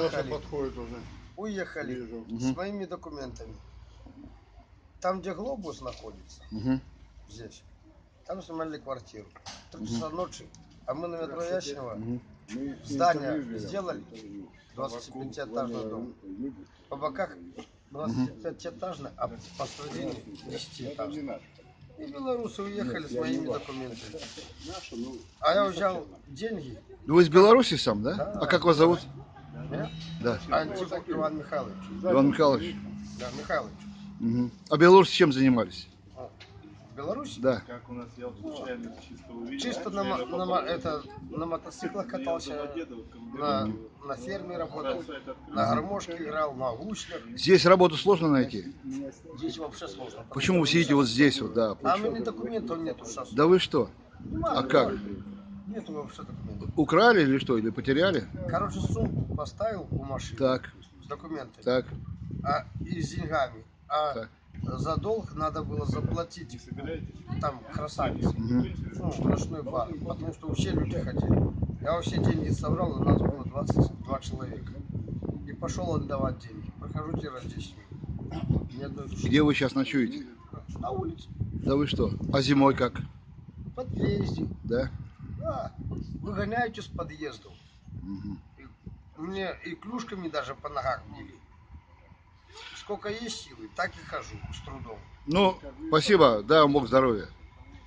Уехали. подходит уже. Уехали Вижу. с моими документами. Там, где глобус находится, Мгм. здесь, там снимали квартиру. Три часа ночи, а мы на метро. Мы Здание сделали? интервью. 25-этажный дом. По боках 25-этажный, а посередине Это не 10-этажный. наш. И белорусы уехали с моими документами. Ну, А я взял деньги. Вы из Беларуси сам, да? Да. А как вас зовут? Да? Да. Антипов Иван Михайлович. Иван Михайлович. Да, Михайлович. Мгм. А белорусы чем занимались? О, В Беларуси? Да. Как у нас, я вот случайно чисто увидел. Чисто на, на, это, на мотоциклах катался, на, на ферме работал, на гармошке играл, на гуслях. Здесь работу сложно найти. Здесь вообще сложно. Почему вы сидите вот здесь вот, да? А у меня документов нету сейчас. Да вы что? А как? Нету вообще документов. Украли или что? Или потеряли? Короче, сумку поставил у машины Так, с документами так. а, и с деньгами. А Так. за долг надо было заплатить там красавец. Мгм. Ну, ночной бар. Потому что все люди ходили. Я вообще деньги собрал, у нас было 22 человека. И пошел отдавать деньги. Прохожу через 10 минут. Где вы сейчас ночуете? На улице. Да вы что? А зимой как? В подъезде. Да? Да. Выгоняют из подъездов. Мгм. И Мне и клюшками даже по ногах били. Сколько есть силы, так и хожу с трудом. Ну, спасибо, дай вам Бог здоровья.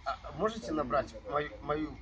А можете набрать мою, мою